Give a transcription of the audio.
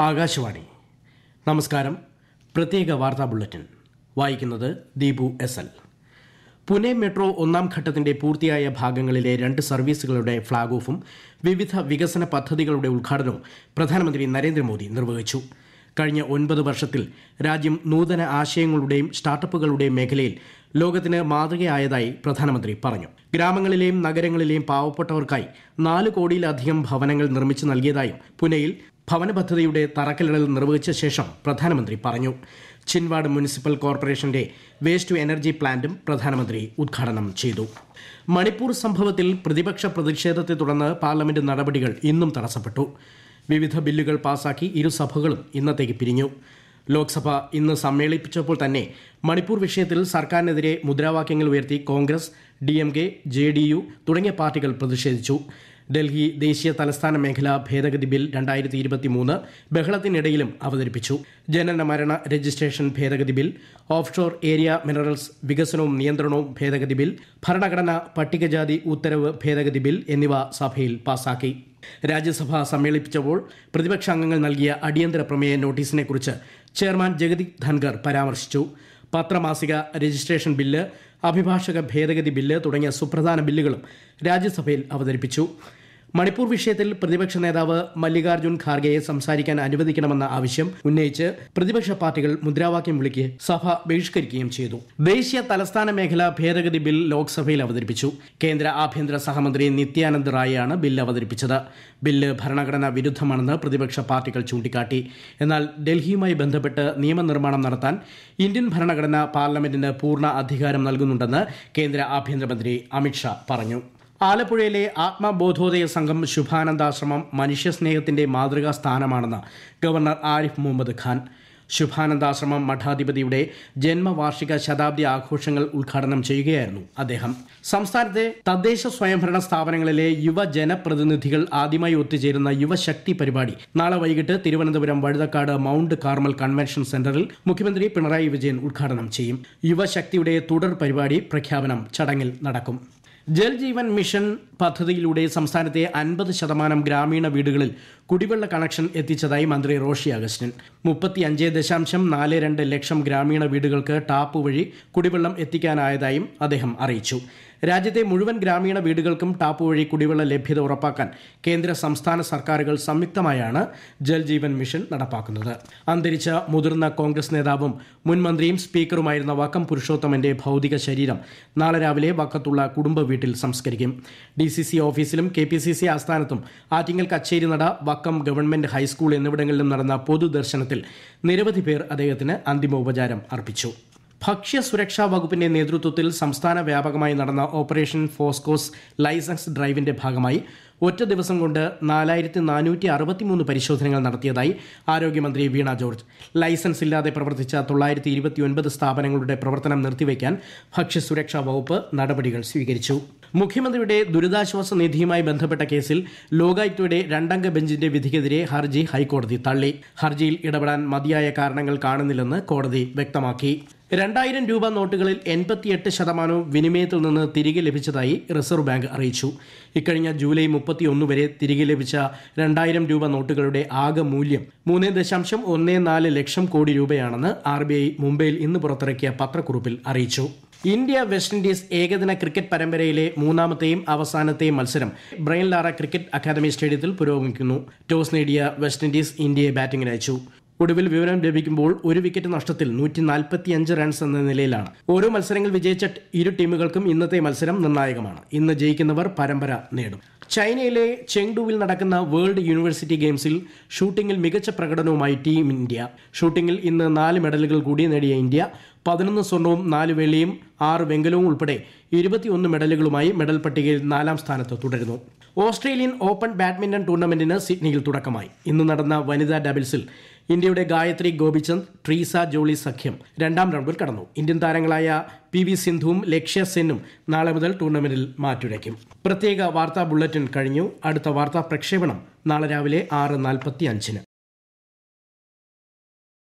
ആകാശവാണി. നമസ്കാരം. പ്രത്യേക വാർത്താ ബുള്ളറ്റിൻ. വായിക്കുന്നത് Deepu S L. Pune metro ഒന്നാം ഘട്ടത്തിന്റെ പൂർത്തിയായ ഭാഗങ്ങളിലെ രണ്ട് സർവീസുകളുടെ ഫ്ളാഗ് ഓഫും വിവിധ വികസന പദ്ധതികളുടെ ഉദ്ഘാടനവും പ്രധാനമന്ത്രി നരേന്ദ്രമോദി നിർവഹിച്ചു. കഴിഞ്ഞ ഒൻപത് വർഷത്തിൽ രാജ്യം നൂതന ആശയങ്ങളുടെയും സ്റ്റാർട്ടപ്പുകളുടെയും മേഖലയിൽ ലോകത്തിന് മാതൃകയായതായി പ്രധാനമന്ത്രി പറഞ്ഞു. ഗ്രാമങ്ങളിലെയും നഗരങ്ങളിലെയും പാവപ്പെട്ടവർക്കായി നാല് കോടിയിലധികം ഭവനങ്ങൾ നിർമ്മിച്ചു നൽകിയതായും പുനെയിൽ ഭവന പദ്ധതിയുടെ തറക്കല്ലിടൽ നിർവഹിച്ച ശേഷം പ്രധാനമന്ത്രി പറഞ്ഞു. ചിൻവാഡ് മുനിസിപ്പൽ കോർപ്പറേഷന്റെ വേസ്റ്റ് ടു എനർജി പ്ലാന്റും പ്രധാനമന്ത്രി ഉദ്ഘാടനം ചെയ്തു. മണിപ്പൂർ സംഭവത്തിൽ പ്രതിപക്ഷ പ്രതിഷേധത്തെ തുടർന്ന് പാർലമെന്റ് നടപടികൾ ഇന്നും തടസ്സപ്പെട്ടു. വിവിധ ബില്ലുകൾ പാസാക്കി ഇരുസഭകളും ഇന്നത്തേക്ക് പിരിഞ്ഞു. ലോക്സഭ ഇന്ന് സമ്മേളിപ്പിച്ചപ്പോൾ തന്നെ മണിപ്പൂർ വിഷയത്തിൽ സർക്കാരിനെതിരെ മുദ്രാവാക്യങ്ങൾ ഉയർത്തി Congress D M K J D U തുടങ്ങിയ പാർട്ടികൾ പ്രതിഷേധിച്ചു. ഡൽഹി ദേശീയ തലസ്ഥാന മേഖല ഭേദഗതി ബിൽ രണ്ടായിരത്തി ഇരുപത്തിമൂന്ന് ബഹളത്തിനിടയിലും അവതരിപ്പിച്ചു. ജനന മരണ രജിസ്ട്രേഷൻ ഭേദഗതി ബിൽ ഓഫ്ഷോർ ഏരിയ മിനറൽസ് വികസനവും നിയന്ത്രണവും ഭേദഗതി ബിൽ ഭരണഘടന പട്ടികജാതി ഉത്തരവ് ഭേദഗതി ബിൽ എന്നിവ സഭയിൽ പാസാക്കി. രാജ്യസഭ സമ്മേളിപ്പിച്ചപ്പോൾ പ്രതിപക്ഷാംഗങ്ങൾ നൽകിയ അടിയന്തര പ്രമേയ നോട്ടീസിനെക്കുറിച്ച് ചെയർമാൻ ജഗദീപ് ധൻഖർ പരാമർശിച്ചു. പത്രമാസിക രജിസ്ട്രേഷൻ ബില്ല് അഭിഭാഷക ഭേദഗതി ബില്ല് തുടങ്ങിയ സുപ്രധാന ബില്ലുകളും രാജ്യസഭയിൽ അവതരിപ്പിച്ചു. മണിപ്പൂർ വിഷയത്തിൽ പ്രതിപക്ഷ നേതാവ് മല്ലികാർജുൻ ഖാർഗെയെ സംസാരിക്കാൻ അനുവദിക്കണമെന്ന ആവശ്യം ഉന്നയിച്ച് പ്രതിപക്ഷ പാർട്ടികൾ മുദ്രാവാക്യം വിളിക്ക് സഭ ബഹിഷ്കരിക്കുകയും ചെയ്തു. ദേശീയ തലസ്ഥാന മേഖല ഭേദഗതി ബിൽ ലോക്സഭയിൽ അവതരിപ്പിച്ചു. കേന്ദ്ര ആഭ്യന്തര സഹമന്ത്രി നിത്യാനന്ദ് റായാണ് ബിൽ അവതരിപ്പിച്ചത്. ബില്ല് ഭരണഘടനാ വിരുദ്ധമാണെന്ന് പ്രതിപക്ഷ പാർട്ടികൾ ചൂണ്ടിക്കാട്ടി. എന്നാൽ ഡൽഹിയുമായി ബന്ധപ്പെട്ട് നിയമനിർമ്മാണം നടത്താൻ ഇന്ത്യൻ ഭരണഘടന പാർലമെന്റിന് പൂർണ അധികാരം നൽകുന്നുണ്ടെന്ന് കേന്ദ്ര ആഭ്യന്തരമന്ത്രി അമിത്ഷാ പറഞ്ഞു. ആലപ്പുഴയിലെ ആത്മബോധോദയ സംഘം ശുഭാനന്ദാശ്രമം മനുഷ്യസ്നേഹത്തിന്റെ മാതൃകാ സ്ഥാനമാണെന്ന് ഗവർണർ ആരിഫ് മുഹമ്മദ് ഖാൻ. ശുഭാനന്ദാശ്രമം മഠാധിപതിയുടെ ജന്മവാർഷിക ശതാബ്ദി ആഘോഷങ്ങൾ ഉദ്ഘാടനം ചെയ്യുകയായിരുന്നു അദ്ദേഹം. സംസ്ഥാനത്തെ തദ്ദേശ സ്വയംഭരണ സ്ഥാപനങ്ങളിലെ യുവജനപ്രതിനിധികൾ ആദ്യമായി ഒത്തുചേരുന്ന യുവശക്തി പരിപാടി നാളെ വൈകിട്ട് Thiruvananthapuram Vazhuthacaud mount Carmel convention സെന്ററിൽ മുഖ്യമന്ത്രി പിണറായി വിജയൻ ഉദ്ഘാടനം ചെയ്യും. യുവശക്തിയുടെ തുടർ പരിപാടി പ്രഖ്യാപനം ചടങ്ങിൽ നടക്കും. ജൽ ജീവൻ മിഷൻ പദ്ധതിയിലൂടെ സംസ്ഥാനത്തെ അൻപത് ശതമാനം ഗ്രാമീണ വീടുകളിൽ കുടിവെള്ള കണക്ഷൻ എത്തിച്ചതായി മന്ത്രി റോഷി അഗസ്റ്റിൻ. മുപ്പത്തി അഞ്ച് ദശാംശം നാല് രണ്ട് ലക്ഷം ഗ്രാമീണ വീടുകൾക്ക് ടാപ്പ് വഴി കുടിവെള്ളം എത്തിക്കാനായതായും അദ്ദേഹം അറിയിച്ചു. രാജ്യത്തെ മുഴുവൻ ഗ്രാമീണ വീടുകൾക്കും ടാപ്പ് വഴി കുടിവെള്ള ലഭ്യത ഉറപ്പാക്കാൻ കേന്ദ്ര സംസ്ഥാന സർക്കാരുകൾ സംയുക്തമായാണ് ജൽ ജീവൻ മിഷൻ നടപ്പാക്കുന്നത്. അന്തരിച്ച മുതിർന്ന കോൺഗ്രസ് നേതാവും മുൻമന്ത്രിയും സ്പീക്കറുമായിരുന്ന വക്കം പുരുഷോത്തമന്റെ ഭൗതിക ശരീരം നാളെ രാവിലെ വക്കത്തുള്ള കുടുംബ വീട്ടിൽ സംസ്കരിക്കും. ഡി സി സി ഓഫീസിലും K P C C ആസ്ഥാനത്തും Attingal Kacherinada Vakkom government high school എന്നിവിടങ്ങളിലും നടന്ന പൊതുദർശനത്തിൽ നിരവധി പേർ അദ്ദേഹത്തിന് അന്തിമോപചാരം അർപ്പിച്ചു. ഭക്ഷ്യസുരക്ഷാ വകുപ്പിന്റെ നേതൃത്വത്തിൽ സംസ്ഥാന വ്യാപകമായി നടന്ന ഓപ്പറേഷൻ ഫോസ്കോസ് ലൈസൻസ് ഡ്രൈവിന്റെ ഭാഗമായി ഒറ്റ ദിവസം കൊണ്ട് നാലായിരത്തി നാനൂറ്റി അറുപത്തിമൂന്ന് പരിശോധനകൾ നടത്തിയതായി ആരോഗ്യമന്ത്രി വീണ ജോർജ്. ലൈസൻസ് ഇല്ലാതെ പ്രവർത്തിച്ച തൊള്ളായിരത്തി ഇരുപത്തിയൊൻപത് സ്ഥാപനങ്ങളുടെ പ്രവർത്തനം നിർത്തിവെക്കാൻ ഭക്ഷ്യസുരക്ഷാ വകുപ്പ് നടപടികൾ സ്വീകരിച്ചു. മുഖ്യമന്ത്രിയുടെ ദുരിതാശ്വാസ നിധിയുമായി ബന്ധപ്പെട്ട കേസിൽ ലോകായുക്തയുടെ രണ്ടംഗ ബെഞ്ചിന്റെ വിധിക്കെതിരെ ഹർജി ഹൈക്കോടതി തള്ളി. ഹർജിയിൽ ഇടപെടാൻ മതിയായ കാരണങ്ങൾ കാണുന്നില്ലെന്ന് കോടതി വ്യക്തമാക്കി. രണ്ടായിരം രൂപ നോട്ടുകളിൽ എൺപത്തിയെട്ട് ശതമാനവും വിനിമയത്തിൽ നിന്ന് തിരികെ ലഭിച്ചതായി റിസർവ് ബാങ്ക് അറിയിച്ചു. ഇക്കഴിഞ്ഞ ജൂലൈ മുപ്പത്തിയൊന്ന് വരെ തിരികെ ലഭിച്ച രണ്ടായിരം രൂപ നോട്ടുകളുടെ ആകെ മൂല്യം മൂന്ന് ദശാംശം ഒന്ന് നാല് lakh crore രൂപയാണെന്ന് R B I മുംബൈയിൽ ഇന്ന് പുറത്തിറക്കിയ പത്രക്കുറിപ്പിൽ അറിയിച്ചു. ഇന്ത്യ വെസ്റ്റ് ഇൻഡീസ് ഏകദിന ക്രിക്കറ്റ് പരമ്പരയിലെ മൂന്നാമത്തെയും അവസാനത്തെയും മത്സരം ബ്രൈൻ ലാറ ക്രിക്കറ്റ് അക്കാദമി സ്റ്റേഡിയത്തിൽ പുരോഗമിക്കുന്നു. ടോസ് നേടിയ വെസ്റ്റ് ഇൻഡീസ് ഇന്ത്യയെ ബാറ്റിംഗിന് അയച്ചു. ഒടുവിൽ വിവരം ലഭിക്കുമ്പോൾ ഒരു വിക്കറ്റ് നഷ്ടത്തിൽ നൂറ്റി നാൽപ്പത്തിയഞ്ച് റൺസ് എന്ന നിലയിലാണ്. ഓരോ മത്സരങ്ങൾ വിജയിച്ച ഇരു ടീമുകൾക്കും ഇന്നത്തെ മത്സരം നിർണായകമാണ്. ഇന്ന് ജയിക്കുന്നവർ പരമ്പര നേടും. ചൈനയിലെ ചെങ്ഡുവിൽ നടക്കുന്ന വേൾഡ് യൂണിവേഴ്സിറ്റി ഗെയിംസിൽ ഷൂട്ടിംഗിൽ മികച്ച പ്രകടനവുമായി ടീം ഇന്ത്യ. ഷൂട്ടിംഗിൽ ഇന്ന് നാല് മെഡലുകൾ കൂടി നേടിയ ഇന്ത്യ. പതിനൊന്ന് സ്വർണവും നാല് വെള്ളിയും ആറ് വെങ്കലവും ഉൾപ്പെടെ ഇരുപത്തിയൊന്ന് മെഡലുകളുമായി മെഡൽ പട്ടികയിൽ നാലാം സ്ഥാനത്ത് തുടരുന്നു. ഓസ്ട്രേലിയൻ ഓപ്പൺ ബാഡ്മിന്റൺ ടൂർണമെന്റിന് സിഡ്നിയിൽ തുടക്കമായി. ഇന്ന് നടന്ന വനിതാ ഡബിൾസിൽ ഇന്ത്യയുടെ ഗായത്രി ഗോപിചന്ദ് ട്രീസ ജോളി സഖ്യം രണ്ടാം റൗണ്ടിൽ കടന്നു. ഇന്ത്യൻ താരങ്ങളായ പി വി സിന്ധുവും ലക്ഷ്യ സെന്നും നാളെ മുതൽ ടൂർണമെന്റിൽ മാറ്റുരയ്ക്കും. പ്രത്യേക വാർത്താ ബുള്ളറ്റിൻ കഴിഞ്ഞു. അടുത്ത വാർത്താ പ്രക്ഷേപണം നാളെ രാവിലെ ആറ് നാൽപ്പത്തി അഞ്ചിന്